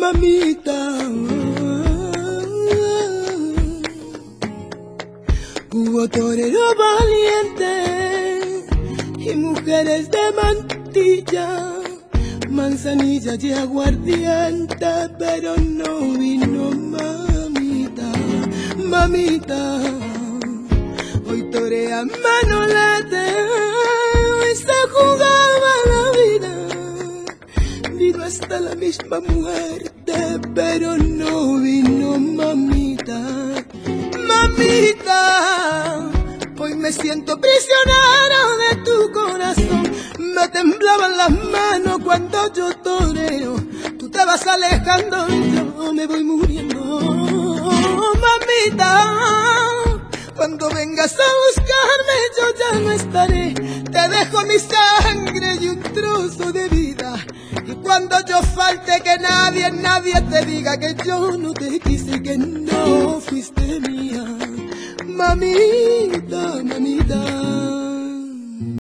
Mamita, Hubo toreros valientes y mujeres de mantilla manzanilla y aguardiente, pero no vino mamita, mamita. Hoy torea Manolete, hoy se jugaba la vida, vino hasta la misma muerte, pero no vino mamita, mamita. Hoy me siento prisionero de tu corazón, temblaban las manos cuando yo toreo, tú te vas alejando y yo me voy muriendo, mamita. Cuando vengas a buscarme yo ya no estaré, te dejo mi sangre y un trozo de vida. Y cuando yo falte que nadie, nadie te diga que yo no te quise, que no fuiste mía. Mamita.